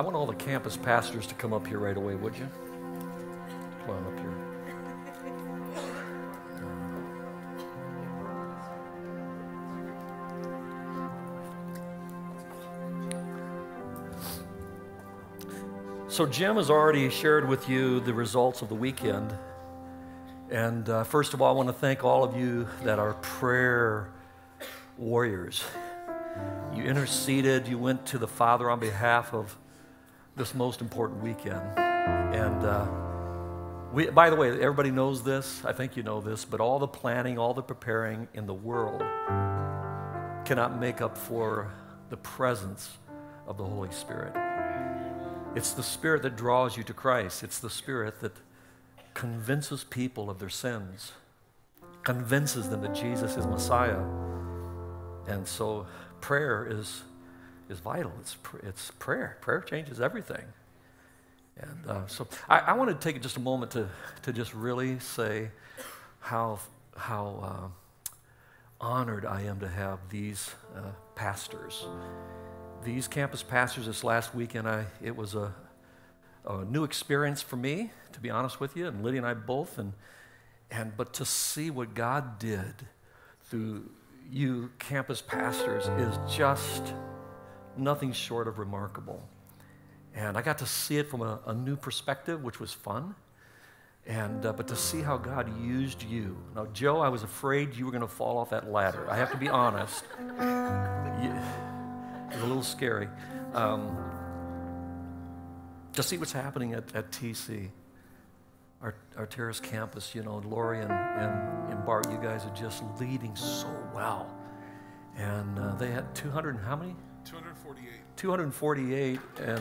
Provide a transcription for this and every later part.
I want all the campus pastors to come up here right away, would you? Come on up here. So, Jim has already shared with you the results of the weekend. And uh, first of all, I want to thank all of you that are prayer warriors. You interceded, you went to the Father on behalf of this most important weekend. And uh, we, by the way, everybody knows this. I think you know this, but all the planning, all the preparing in the world cannot make up for the presence of the Holy Spirit. It's the Spirit that draws you to Christ. It's the Spirit that convinces people of their sins, convinces them that Jesus is Messiah. And so prayer is, is vital. It's, it's prayer. Prayer changes everything. And uh, so I, I want to take just a moment to, to just really say how, how uh, honored I am to have these uh, pastors these campus pastors this last weekend, I, it was a, a new experience for me, to be honest with you, and Lydia and I both. And, and, but to see what God did through you campus pastors is just nothing short of remarkable. And I got to see it from a, a new perspective, which was fun. And, uh, but to see how God used you. Now, Joe, I was afraid you were going to fall off that ladder. I have to be honest. It was a little scary. Um, to see what's happening at, at TC, our, our terrace campus, you know, Lori and, and, and Bart, you guys are just leading so well. And uh, they had 200 and how many? 248. 248. And.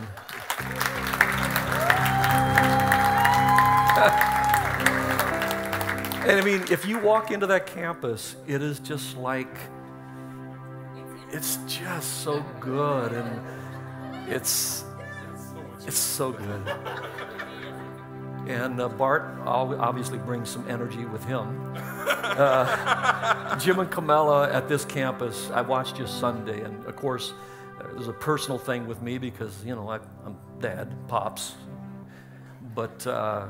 and I mean, if you walk into that campus, it is just like it's just so good and it's it's so good. And uh, Bart obviously brings some energy with him. Uh, Jim and Camilla at this campus, I watched you Sunday, and of course, there's a personal thing with me because you know I, am dad, pops. But uh,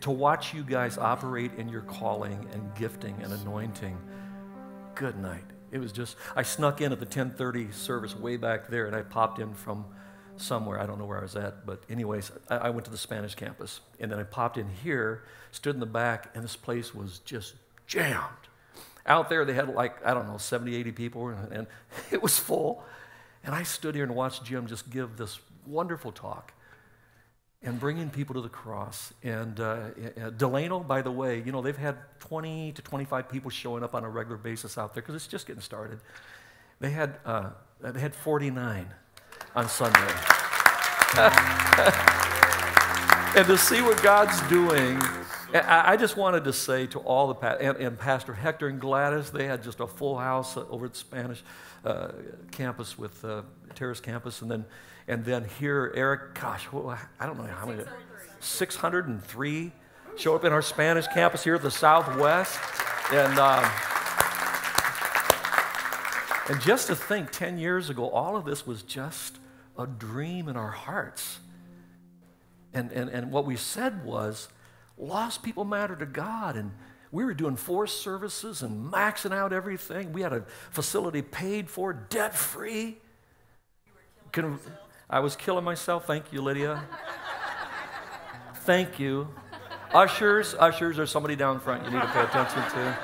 to watch you guys operate in your calling and gifting and anointing, good night. It was just, I snuck in at the 1030 service way back there, and I popped in from somewhere. I don't know where I was at, but anyways, I went to the Spanish campus. And then I popped in here, stood in the back, and this place was just jammed. Out there, they had like, I don't know, 70, 80 people, and it was full. And I stood here and watched Jim just give this wonderful talk and bringing people to the cross. And uh, Delano, by the way, you know, they've had 20 to 25 people showing up on a regular basis out there because it's just getting started. They had, uh, they had 49 on Sunday. and to see what God's doing, I just wanted to say to all the, and, and, Pastor Hector and Gladys, they had just a full house over at the Spanish uh, campus with uh, Terrace campus. And then and then here, Eric, gosh, I don't know how many, 603 show up in our Spanish campus here at the Southwest. And, um, and just to think, 10 years ago, all of this was just a dream in our hearts. And, and, and what we said was, lost people matter to God. And we were doing four services and maxing out everything. We had a facility paid for, debt free. I was killing myself. Thank you, Lydia. Thank you. Ushers, ushers, there's somebody down front you need to pay attention to.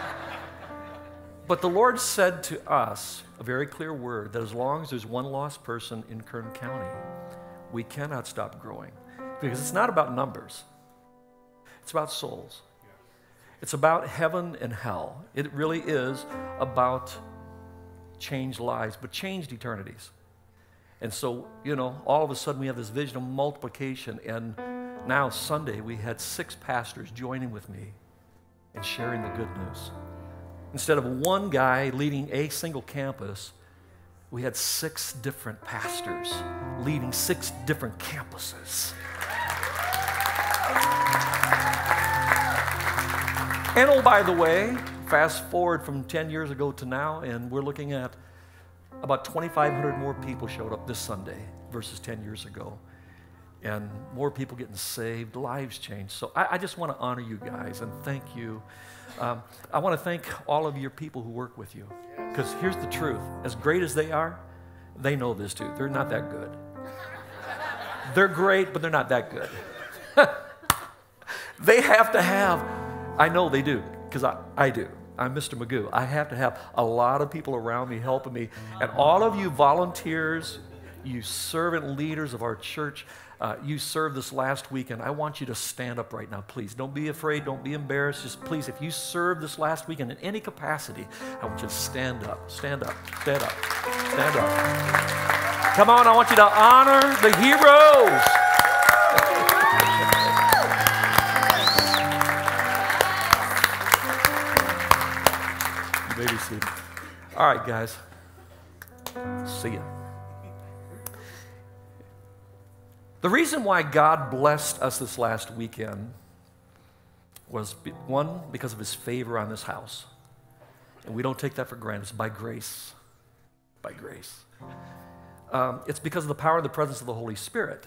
But the Lord said to us a very clear word that as long as there's one lost person in Kern County, we cannot stop growing. Because it's not about numbers, it's about souls. It's about heaven and hell. It really is about changed lives, but changed eternities. And so, you know, all of a sudden we have this vision of multiplication. And now, Sunday, we had six pastors joining with me and sharing the good news. Instead of one guy leading a single campus, we had six different pastors leading six different campuses. And oh, by the way, fast forward from 10 years ago to now, and we're looking at about 2,500 more people showed up this Sunday versus 10 years ago. and more people getting saved, lives changed. So I, I just want to honor you guys and thank you. Um, I want to thank all of your people who work with you. Because here's the truth as great as they are, they know this too. They're not that good. They're great, but they're not that good. they have to have, I know they do, because I, I do. I'm Mr. Magoo. I have to have a lot of people around me helping me. And all of you volunteers, you servant leaders of our church, uh, you served this last weekend, I want you to stand up right now, please. Don't be afraid. Don't be embarrassed. Just please, if you served this last weekend in any capacity, I want you to stand up. Stand up. Stand up. Stand up. Come on, I want you to honor the heroes. May be seated. All right, guys. See ya. The reason why God blessed us this last weekend was one, because of his favor on this house. And we don't take that for granted. It's by grace. By grace. Um, it's because of the power of the presence of the Holy Spirit.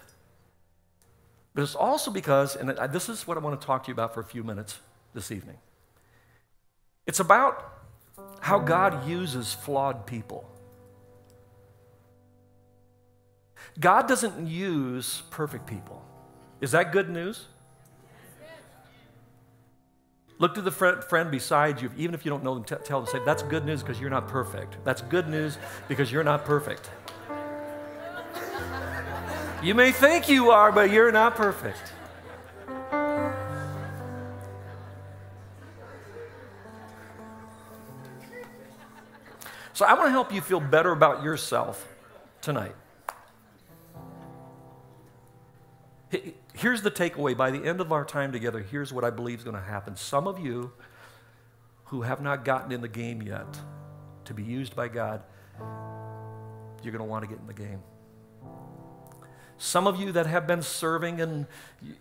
But it's also because, and this is what I want to talk to you about for a few minutes this evening. It's about how God uses flawed people. God doesn't use perfect people. Is that good news? Look to the friend, friend beside you, even if you don't know them, tell them, say, That's good news because you're not perfect. That's good news because you're not perfect. You may think you are, but you're not perfect. So I want to help you feel better about yourself tonight. Here's the takeaway. By the end of our time together, here's what I believe is going to happen. Some of you who have not gotten in the game yet to be used by God, you're going to want to get in the game. Some of you that have been serving and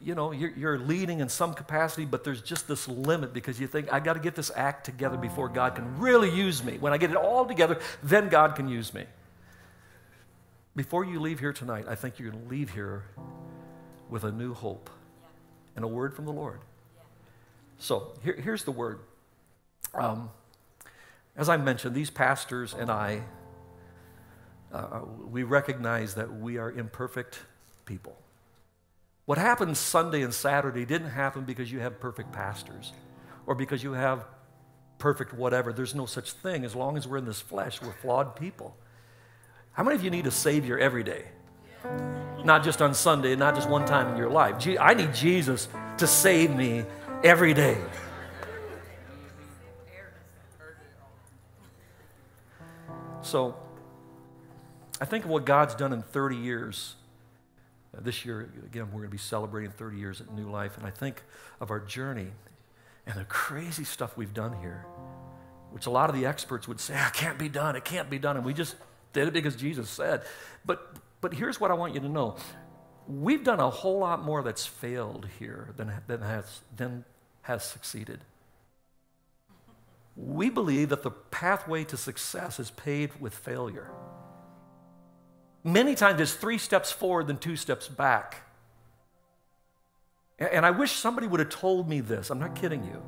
you know you're, you're, leading in some capacity, but there's just this limit because you think I got to get this act together before God can really use me. When I get it all together, then God can use me. Before you leave here tonight, I think you're going to leave here with a new hope and a word from the Lord. So here, here's the word. Um, as I mentioned, these pastors and I, uh, we recognize that we are imperfect people. What happened Sunday and Saturday didn't happen because you have perfect pastors or because you have perfect whatever. There's no such thing. As long as we're in this flesh, we're flawed people. How many of you need a Savior every day? Not just on Sunday, not just one time in your life. I need Jesus to save me every day. So, I think of what God's done in 30 years. Uh, this year, again, we're going to be celebrating 30 years at New Life, and I think of our journey and the crazy stuff we've done here, which a lot of the experts would say, ah, it can't be done, it can't be done. And we just did it because Jesus said. But but here's what I want you to know we've done a whole lot more that's failed here than, than, has, than has succeeded. We believe that the pathway to success is paved with failure. Many times it's three steps forward than two steps back. And I wish somebody would have told me this. I'm not kidding you.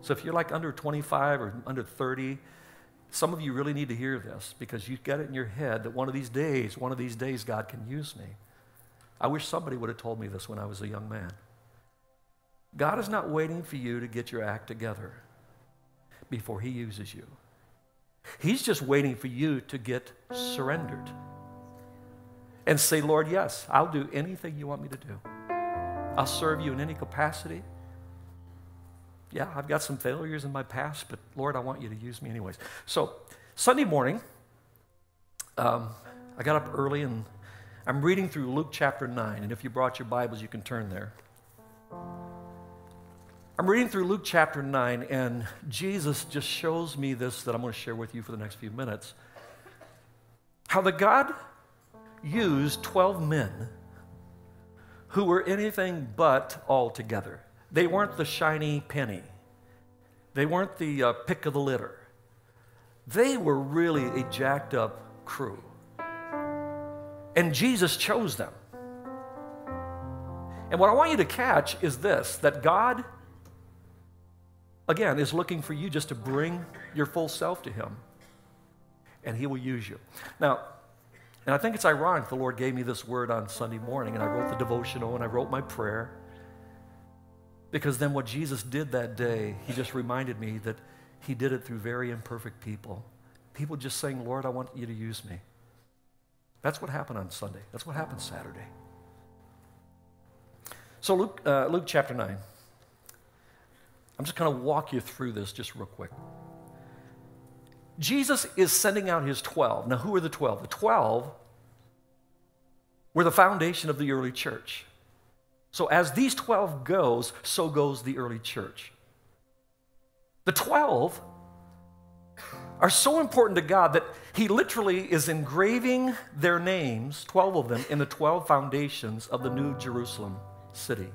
So if you're like under 25 or under 30, some of you really need to hear this because you get it in your head that one of these days, one of these days, God can use me. I wish somebody would have told me this when I was a young man. God is not waiting for you to get your act together before He uses you. He's just waiting for you to get surrendered and say, Lord, yes, I'll do anything you want me to do. I'll serve you in any capacity yeah, I've got some failures in my past, but Lord, I want you to use me anyways. So, Sunday morning, um, I got up early and I'm reading through Luke chapter 9. And if you brought your Bibles, you can turn there. I'm reading through Luke chapter 9, and Jesus just shows me this that I'm going to share with you for the next few minutes. How the God used 12 men who were anything but all together. They weren't the shiny penny, they weren't the uh, pick of the litter. They were really a jacked up crew. And Jesus chose them. And what I want you to catch is this that God, again, is looking for you just to bring your full self to Him, and He will use you. Now, and I think it's ironic the Lord gave me this word on Sunday morning, and I wrote the devotional and I wrote my prayer. Because then what Jesus did that day, He just reminded me that He did it through very imperfect people. People just saying, Lord, I want you to use me. That's what happened on Sunday. That's what happened Saturday. So, Luke, uh, Luke chapter 9. I'm just going to walk you through this just real quick. Jesus is sending out his 12. Now, who are the 12? The 12 were the foundation of the early church. So, as these 12 goes, so goes the early church. The 12 are so important to God that he literally is engraving their names, 12 of them, in the 12 foundations of the New Jerusalem city.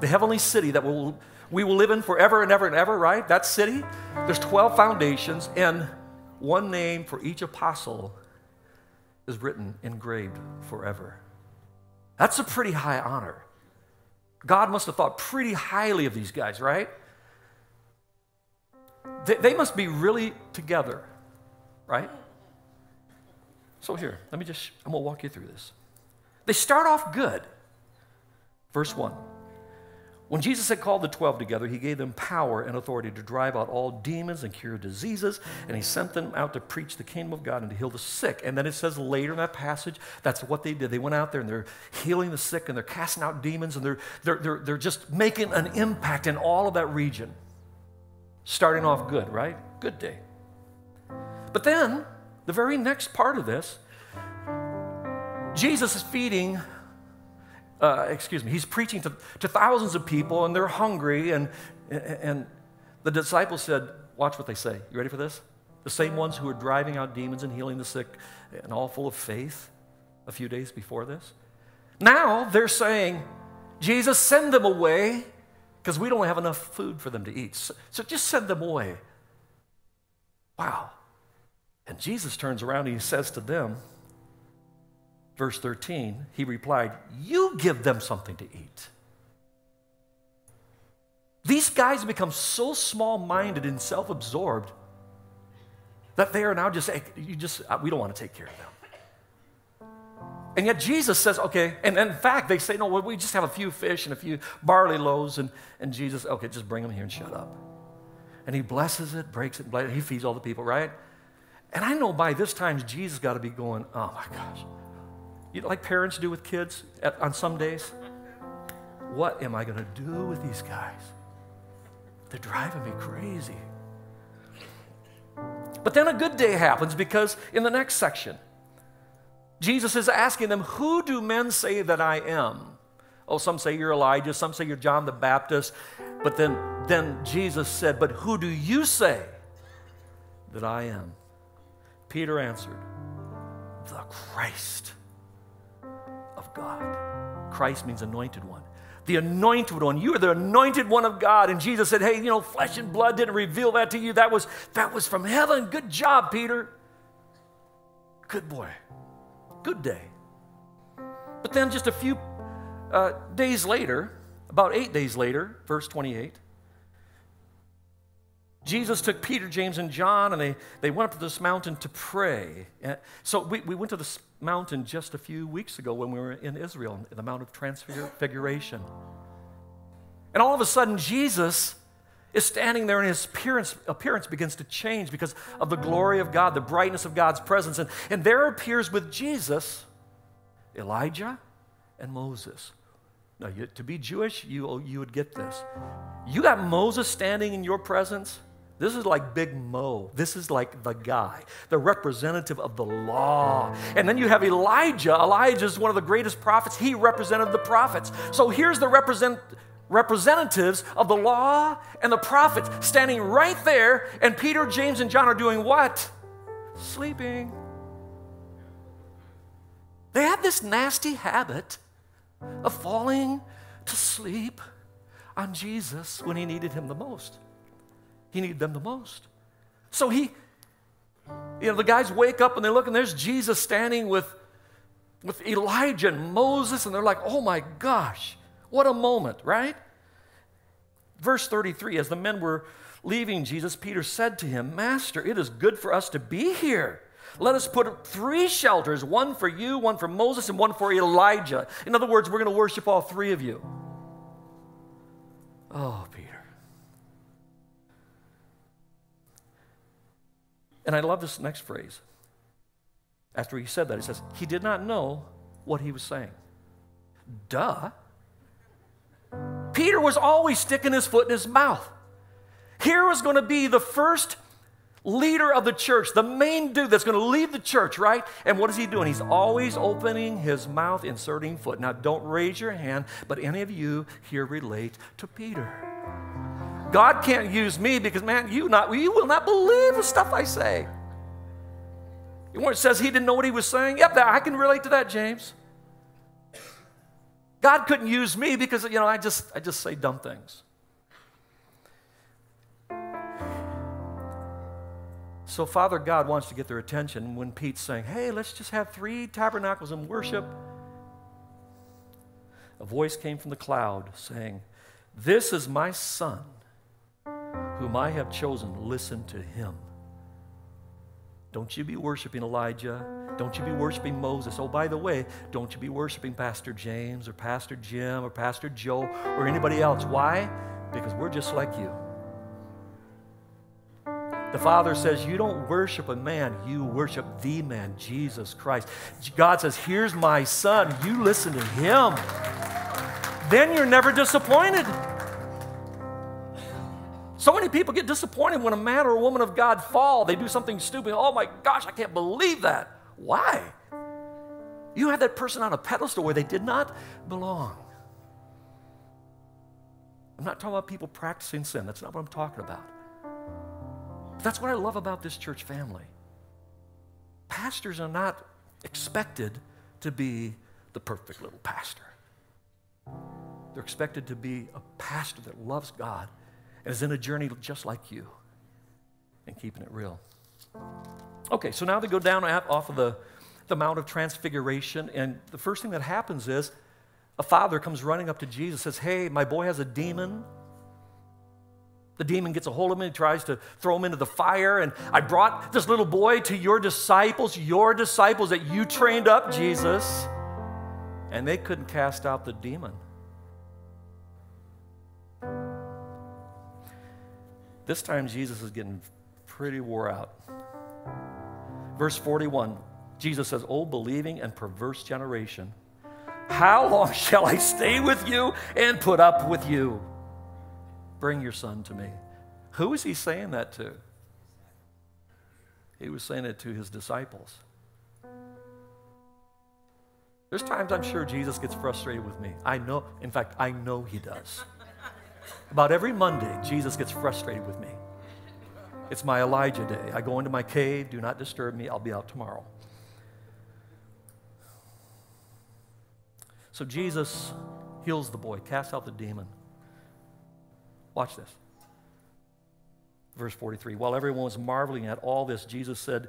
The heavenly city that will, we will live in forever and ever and ever, right? That city, there's 12 foundations, and one name for each apostle is written, engraved forever. That's a pretty high honor. God must have thought pretty highly of these guys, right? They, they must be really together, right? So, here, let me just, I'm to walk you through this. They start off good. Verse 1. When Jesus had called the 12 together, he gave them power and authority to drive out all demons and cure diseases, and he sent them out to preach the kingdom of God and to heal the sick. And then it says later in that passage, that's what they did. They went out there and they're healing the sick and they're casting out demons and they're, they're, they're, they're just making an impact in all of that region. Starting off good, right? Good day. But then, the very next part of this, Jesus is feeding uh, excuse me, he's preaching to, to thousands of people and they're hungry. And, and the disciples said, Watch what they say. You ready for this? The same ones who were driving out demons and healing the sick and all full of faith a few days before this. Now they're saying, Jesus, send them away because we don't have enough food for them to eat. So, so just send them away. Wow. And Jesus turns around and he says to them, verse 13, he replied, You give them something to eat. These guys become so small minded and self absorbed that they are now just, you just, uh, we don't want to take care of them. And yet Jesus says, okay, and in fact, they say, no, well, we just have a few fish and a few barley loaves. And, and Jesus, okay, just bring them here and shut up. And he blesses it, breaks it, it. He feeds all the people, right? And I know by this time, Jesus got to be going, oh my gosh, you know, like parents do with kids at, on some days. What am I going to do with these guys? They're driving me crazy. But then a good day happens because in the next section, Jesus is asking them, Who do men say that I am? Oh, some say you're Elijah, some say you're John the Baptist. But then, then Jesus said, But who do you say that I am? Peter answered, The Christ. God. Christ means anointed one. The anointed one. You are the anointed one of God. And Jesus said, Hey, you know, flesh and blood didn't reveal that to you. That was, that was from heaven. Good job, Peter. Good boy. Good day. But then just a few uh, days later, about eight days later, verse 28, Jesus took Peter, James, and John, and they, they went up to this mountain to pray. And so we, we went to this mountain just a few weeks ago when we were in Israel, the Mount of Transfiguration. And all of a sudden, Jesus is standing there, and his appearance, appearance begins to change because of the glory of God, the brightness of God's presence. And, and there appears with Jesus Elijah and Moses. Now, you, to be Jewish, you, you would get this. You got Moses standing in your presence this is like Big Mo. This is like the guy, the representative of the law. And then you have Elijah. Elijah is one of the greatest prophets. He represented the prophets. So here's the represent, representatives of the law and the prophets standing right there. And Peter, James, and John are doing what? Sleeping. They had this nasty habit of falling to sleep on Jesus when he needed him the most. He needed them the most. So he, you know, the guys wake up and they look and there's Jesus standing with, with Elijah and Moses, and they're like, oh my gosh, What a moment, right? Verse 33 As the men were leaving Jesus, Peter said to him, Master, it is good for us to be here. Let us put three shelters one for you, one for Moses, and one for Elijah. In other words, we're going to worship all three of you. Oh, Peter. And I love this next phrase. After he said that, he says, He did not know what he was saying. Duh. Peter was always sticking his foot in his mouth. Here was going to be the first leader of the church, the main dude that's going to lead the church, right? And what is he doing? He's always opening his mouth, inserting foot. Now, don't raise your hand, but any of you here relate to Peter. God can't use me because, man, you, not, you will not believe the stuff I say. When it says he didn't know what he was saying, yep, I can relate to that, James. God couldn't use me because, you know, I just, I just say dumb things. So, Father God wants to get their attention when Pete's saying, Hey, let's just have three tabernacles and worship. A voice came from the cloud saying, This is my son, whom I have chosen. Listen to him. Don't you be worshiping Elijah. Don't you be worshiping Moses. Oh, by the way, don't you be worshiping Pastor James or Pastor Jim or Pastor Joe or anybody else. Why? Because we're just like you. The Father says, You don't worship a man, you worship the man, Jesus Christ. God says, Here's my son, you listen to him. Then you're never disappointed. So many people get disappointed when a man or a woman of God fall. They do something stupid. Oh my gosh, I can't believe that. Why? You had that person on a pedestal where they did not belong. I'm not talking about people practicing sin. That's not what I'm talking about. That's what I love about this church family. Pastors are not expected to be the perfect little pastor. They're expected to be a pastor that loves God is in a journey just like you and keeping it real. Okay, so now they go down off of the, the Mount of Transfiguration, and the first thing that happens is a father comes running up to Jesus says, Hey, my boy has a demon. The demon gets a hold of him and tries to throw him into the fire. And I brought this little boy to your disciples, your disciples that you trained up, Jesus. And they couldn't cast out the demon. This time, Jesus is getting pretty wore out. Verse 41, Jesus says, Oh, believing and perverse generation, how long shall I stay with you and put up with you? Bring your son to me. Who is he saying that to? He was saying it to his disciples. There's times I'm sure Jesus gets frustrated with me. I know, in fact, I know he does. About every Monday, Jesus gets frustrated with me. It's my Elijah day. I go into my cave, do not disturb me, I'll be out tomorrow. So Jesus heals the boy, casts out the demon. Watch this. Verse 43 While everyone was marveling at all this, Jesus said,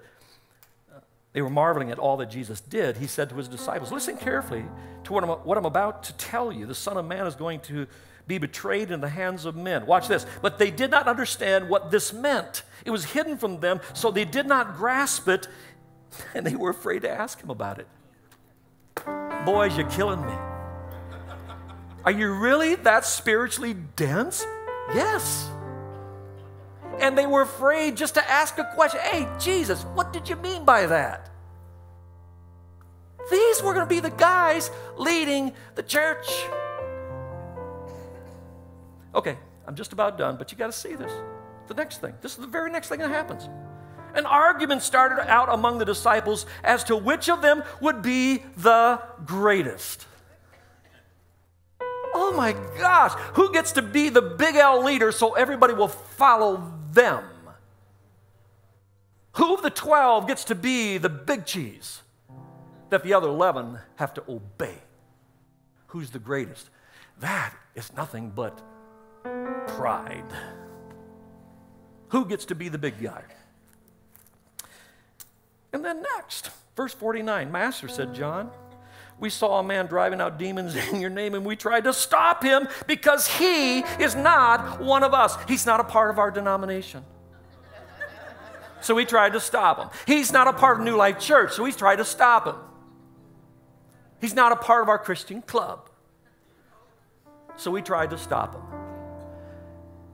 they were marveling at all that Jesus did. He said to his disciples, Listen carefully to what I'm, what I'm about to tell you. The Son of Man is going to be betrayed in the hands of men. Watch this. But they did not understand what this meant. It was hidden from them, so they did not grasp it, and they were afraid to ask him about it. Boys, you're killing me. Are you really that spiritually dense? Yes. And they were afraid just to ask a question Hey, Jesus, what did you mean by that? These were going to be the guys leading the church. Okay, I'm just about done, but you got to see this. The next thing. This is the very next thing that happens. An argument started out among the disciples as to which of them would be the greatest. Oh my gosh, who gets to be the big L leader so everybody will follow them? Who of the 12 gets to be the big cheese that the other 11 have to obey? Who's the greatest? That is nothing but pride. Who gets to be the big guy? And then next, verse 49 Master said, John, We saw a man driving out demons in your name, and we tried to stop him because he is not one of us. He's not a part of our denomination. So we tried to stop him. He's not a part of New Life Church, so we tried to stop him. He's not a part of our Christian club. So we tried to stop him.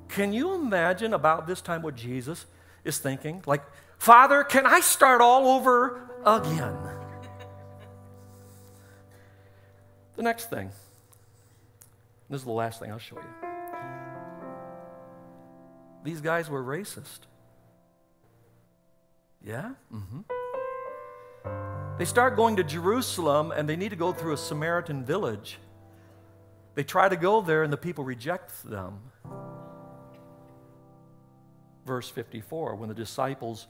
Can you imagine about this time what Jesus is thinking? Like, Father, can I start all over again? The next thing, this is the last thing I'll show you. These guys were racist. Yeah? Mm-hmm. They start going to Jerusalem and they need to go through a Samaritan village. They try to go there and the people reject them. Verse 54 when the disciples,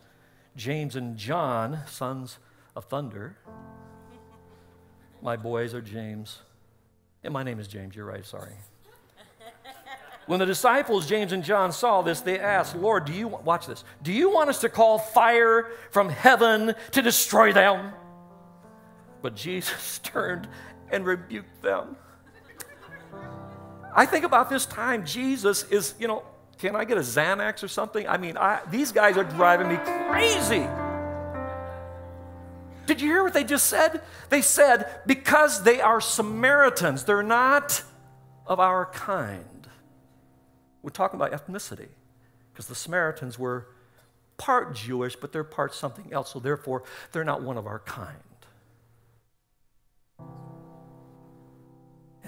James and John, sons of thunder, my boys are James. And my name is James, you're right, sorry. When the disciples, James and John, saw this, they asked, Lord, do you, watch this, do you want us to call fire from heaven to destroy them? But Jesus turned and rebuked them. I think about this time, Jesus is, you know, can I get a Xanax or something? I mean, I, these guys are driving me crazy. Did you hear what they just said? They said, because they are Samaritans, they're not of our kind. We're talking about ethnicity because the Samaritans were part Jewish, but they're part something else, so therefore they're not one of our kind.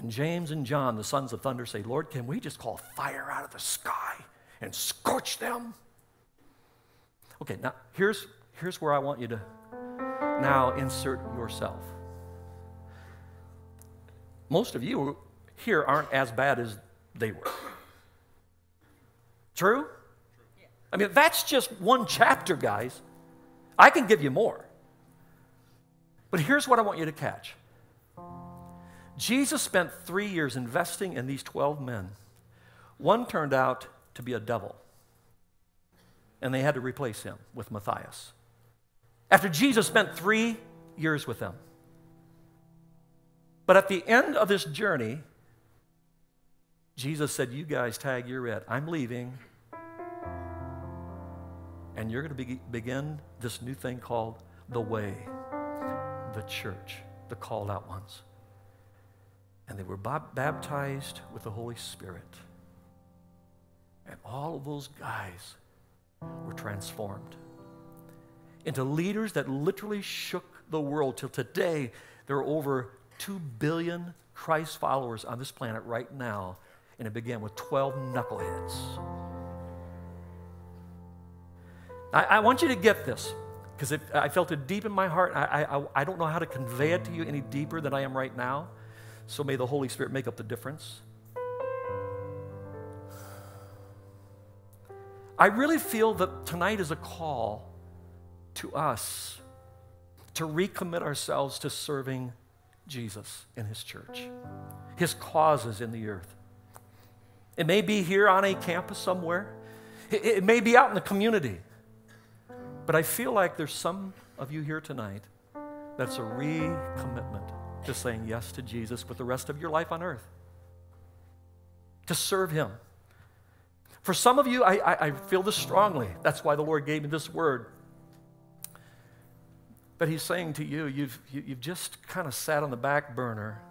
And James and John, the sons of thunder, say, Lord, can we just call fire out of the sky and scorch them? Okay, now here's, here's where I want you to now insert yourself. Most of you here aren't as bad as they were. True? I mean, that's just one chapter, guys. I can give you more. But here's what I want you to catch Jesus spent three years investing in these 12 men. One turned out to be a devil, and they had to replace him with Matthias. After Jesus spent three years with them. But at the end of this journey, Jesus said, You guys tag, you're it. I'm leaving. And you're going to be, begin this new thing called the way, the church, the called out ones. And they were baptized with the Holy Spirit. And all of those guys were transformed into leaders that literally shook the world till today. There are over 2 billion Christ followers on this planet right now and it began with 12 knuckleheads. I, I want you to get this because I felt it deep in my heart. I, I, I don't know how to convey it to you any deeper than I am right now. So may the Holy Spirit make up the difference. I really feel that tonight is a call to us to recommit ourselves to serving Jesus in His church, His causes in the earth. It may be here on a campus somewhere, it, may be out in the community. But I feel like there's some of you here tonight that's a recommitment to saying yes to Jesus with the rest of your life on earth, to serve Him. For some of you, I, I, I feel this strongly. That's why the Lord gave me this word. But He's saying to you, you've, you, have you have just kind of sat on the back burner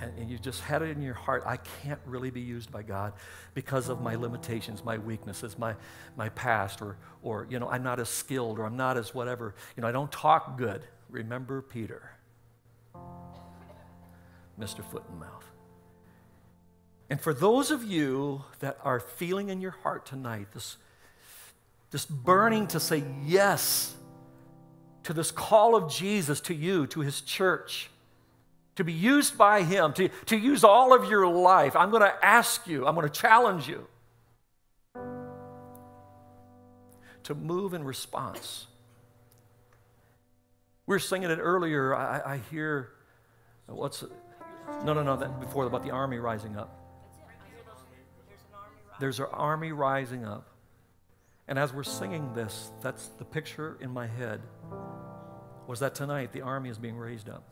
and, and you just had it in your heart, I can't really be used by God because of my limitations, my weaknesses, my, my past, or, or, you know, I'm not as skilled or I'm not as whatever. You know, I don't talk good. Remember Peter, Mr. Foot and Mouth. And for those of you that are feeling in your heart tonight this, this burning to say yes to this call of Jesus to you, to his church, to be used by Him, to, to use all of your life, I'm going to ask you, I'm going to challenge you to move in response. We were singing it earlier. I, I hear, what's, no, no, no, that before about the army rising up. There's an army rising up. And as we're singing this, that's the picture in my head. was that tonight the army is being raised up.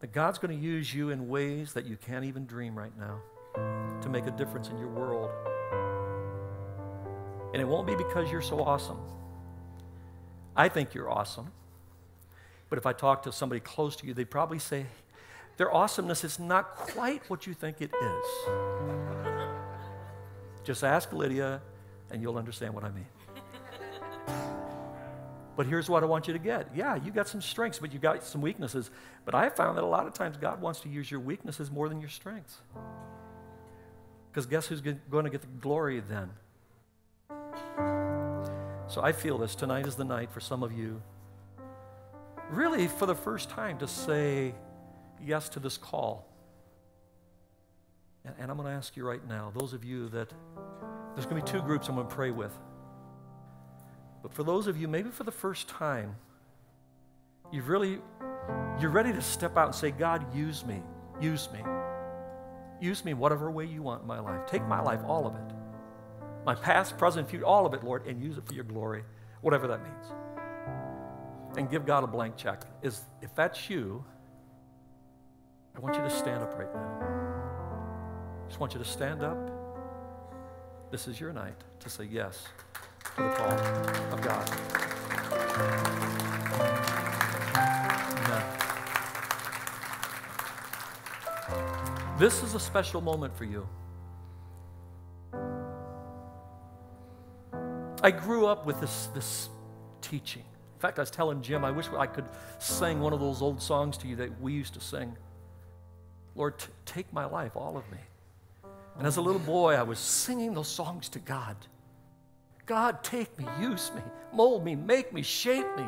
That God's going to use you in ways that you can't even dream right now to make a difference in your world. And it won't be because you're so awesome. I think you're awesome. But if I talk to somebody close to you, they'd probably say, their awesomeness is not quite what you think it is. Just ask Lydia, and you'll understand what I mean. But here's what I want you to get. Yeah, you got some strengths, but you got some weaknesses. But I found that a lot of times God wants to use your weaknesses more than your strengths. Because guess who's going to get the glory then? So I feel this tonight is the night for some of you, really for the first time, to say yes to this call. And, and I'm going to ask you right now, those of you that, there's going to be two groups I'm going to pray with. But for those of you, maybe for the first time, you've really, you're ready to step out and say, God, use me, use me. Use me whatever way you want in my life. Take my life, all of it. My past, present, future, all of it, Lord, and use it for your glory, whatever that means. And give God a blank check. Is if that's you, I want you to stand up right now. I Just want you to stand up. This is your night to say yes to the call of God. This is a special moment for you. I grew up with this, this teaching. In fact, I was telling Jim, I wish I could sing one of those old songs to you that we used to sing. Lord, t- take my life, all of me. And as a little boy, I was singing those songs to God. God, take me, use me, mold me, make me, shape me.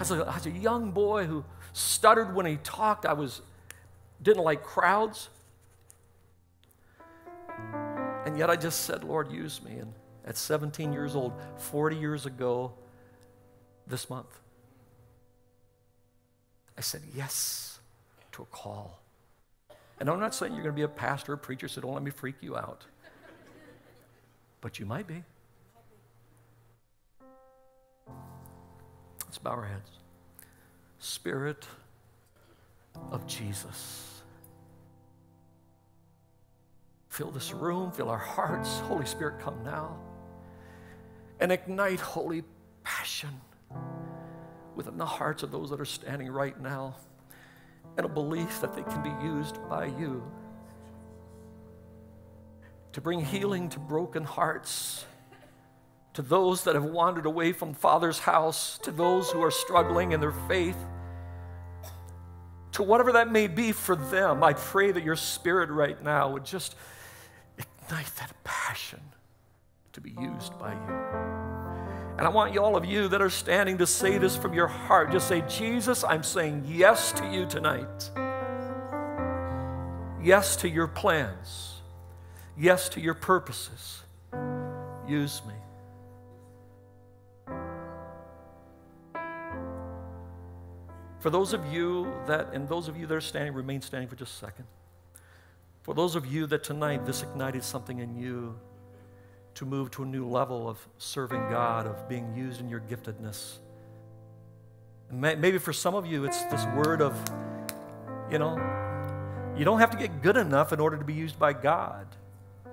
As a, as a young boy who stuttered when he talked, I was didn't like crowds. Yet I just said, Lord, use me. And at 17 years old, 40 years ago this month, I said yes to a call. And I'm not saying you're going to be a pastor or preacher, so don't let me freak you out but you might be. Let's bow our heads. Spirit of Jesus. Fill this room, fill our hearts. Holy Spirit, come now and ignite holy passion within the hearts of those that are standing right now and a belief that they can be used by you to bring healing to broken hearts, to those that have wandered away from Father's house, to those who are struggling in their faith, to whatever that may be for them. I pray that your spirit right now would just ignite that passion to be used by you. And I want you, all of you that are standing to say this from your heart. Just say, Jesus, I'm saying yes to you tonight. Yes to your plans yes to your purposes. Use me. For those of you that, and those of you that are standing, remain standing for just a second. For those of you that tonight this ignited something in you to move to a new level of serving God, of being used in your giftedness. maybe for some of you, it's this word of, you know, you don't have to get good enough in order to be used by God.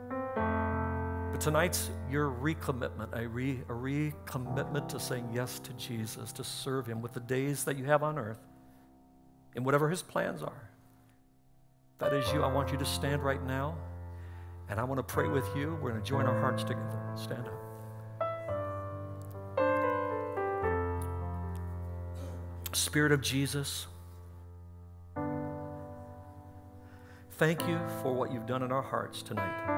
But tonight's your recommitment, a, re, a recommitment to saying yes to Jesus, to serve Him with the days that you have on earth and whatever His plans are. That is you. I want you to stand right now, and I want to pray with you. We're going to join our hearts together. Stand up. Spirit of Jesus, thank you for what you've done in our hearts tonight.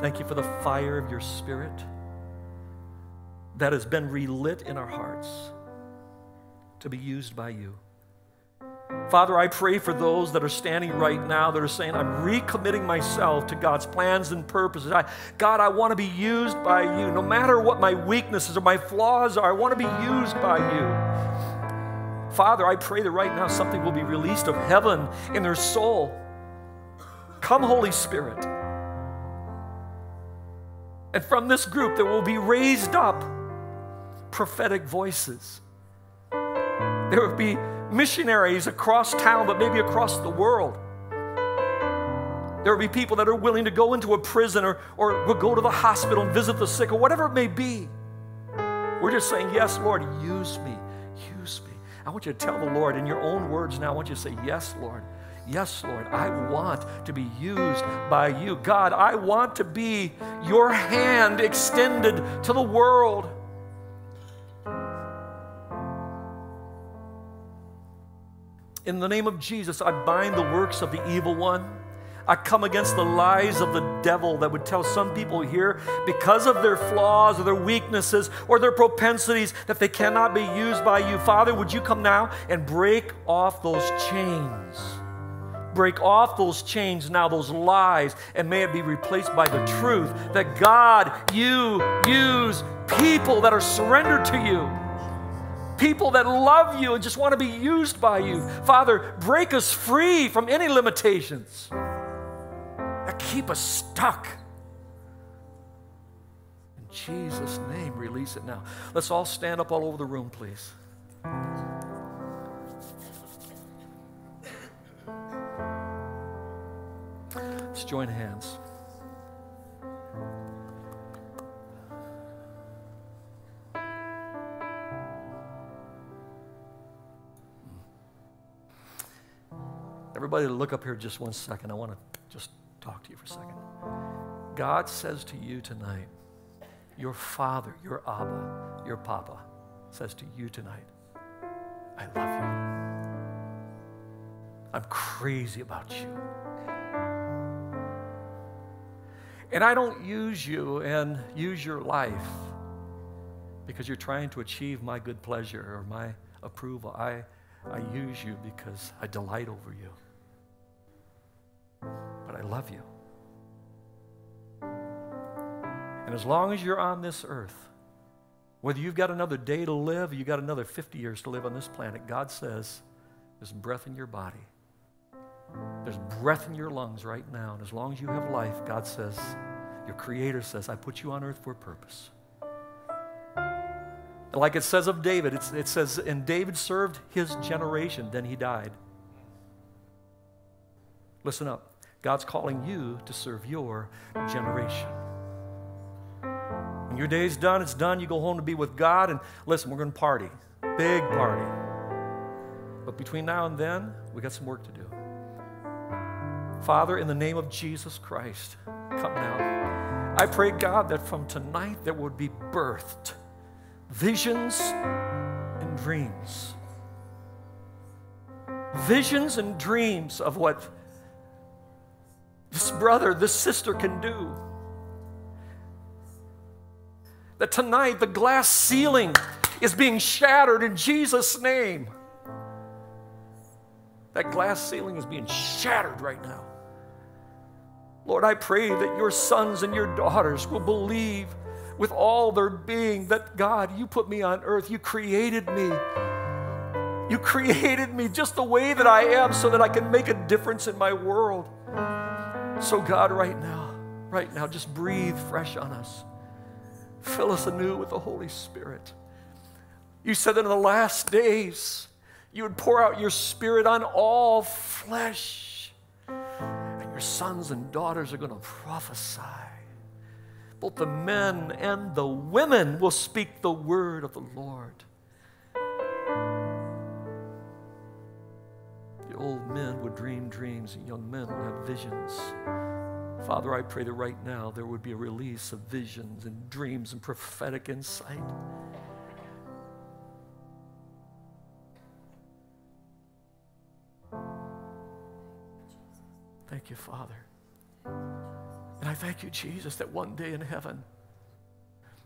Thank you for the fire of your spirit that has been relit in our hearts to be used by you. Father, I pray for those that are standing right now that are saying, I'm recommitting myself to God's plans and purposes. I, God, I want to be used by you. No matter what my weaknesses or my flaws are, I want to be used by you. Father, I pray that right now something will be released of heaven in their soul. Come, Holy Spirit. And from this group, there will be raised up prophetic voices. There will be missionaries across town, but maybe across the world. There will be people that are willing to go into a prison or, or will go to the hospital and visit the sick or whatever it may be. We're just saying, Yes, Lord, use me. Use me. I want you to tell the Lord in your own words now. I want you to say, Yes, Lord. Yes, Lord, I want to be used by you. God, I want to be your hand extended to the world. In the name of Jesus, I bind the works of the evil one. I come against the lies of the devil that would tell some people here, because of their flaws or their weaknesses or their propensities, that they cannot be used by you. Father, would you come now and break off those chains? Break off those chains now, those lies, and may it be replaced by the truth that God, you use people that are surrendered to you people that love you and just want to be used by you. Father, break us free from any limitations that keep us stuck. In Jesus' name, release it now. Let's all stand up all over the room, please. Let's join hands. Everybody, look up here just one second. I want to just talk to you for a second. God says to you tonight, your father, your Abba, your Papa says to you tonight, I love you. I'm crazy about you. And I don't use you and use your life because you're trying to achieve my good pleasure or my approval. I, I use you because I delight over you I love you. And as long as you're on this earth, whether you've got another day to live you've got another 50 years to live on this planet, God says there's breath in your body. There's breath in your lungs right now. And as long as you have life, God says, your Creator says, I put you on earth for a purpose. And like it says of David, it says, and David served his generation, then he died. Listen up. God's calling you to serve your generation. When your day's done, it's done. You go home to be with God, and listen, we're going to party. Big party. But between now and then, we got some work to do. Father, in the name of Jesus Christ, come now. I pray, God, that from tonight there would be birthed visions and dreams. Visions and dreams of what this brother, this sister can do. That tonight the glass ceiling is being shattered in Jesus' name. That glass ceiling is being shattered right now. Lord, I pray that your sons and your daughters will believe with all their being that God, you put me on earth, you created me. You created me just the way that I am so that I can make a difference in my world. So, God, right now, right now, just breathe fresh on us. Fill us anew with the Holy Spirit. You said that in the last days, you would pour out your Spirit on all flesh, and your sons and daughters are going to prophesy. Both the men and the women will speak the word of the Lord. Old men would dream dreams, and young men would have visions. Father, I pray that right now there would be a release of visions and dreams and prophetic insight. Thank you, Father. And I thank you, Jesus, that one day in heaven,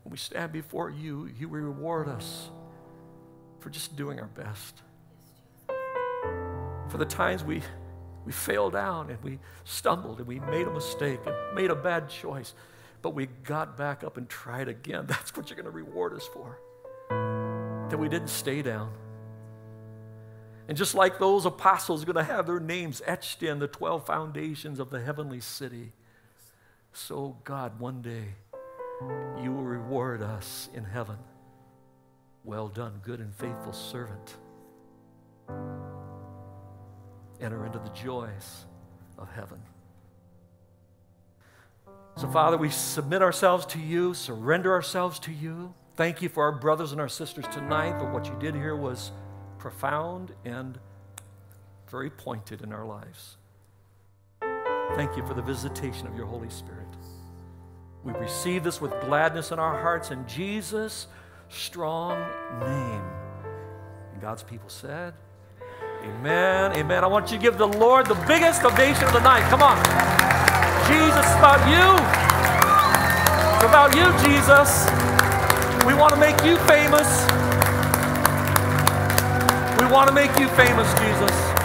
when we stand before you, you reward us for just doing our best for the times we, we fell down and we stumbled and we made a mistake and made a bad choice, but we got back up and tried again. That's what you're going to reward us for. That we didn't stay down. And just like those apostles are going to have their names etched in the 12 foundations of the heavenly city, so God, one day, you will reward us in heaven. Well done, good and faithful servant. Enter into the joys of heaven. So, Father, we submit ourselves to you, surrender ourselves to you. Thank you for our brothers and our sisters tonight, but what you did here was profound and very pointed in our lives. Thank you for the visitation of your Holy Spirit. We receive this with gladness in our hearts in Jesus' strong name. And God's people said, Amen. Amen. I want you to give the Lord the biggest ovation of the night. Come on. Jesus, it's about you. It's about you, Jesus. We want to make you famous. We want to make you famous, Jesus.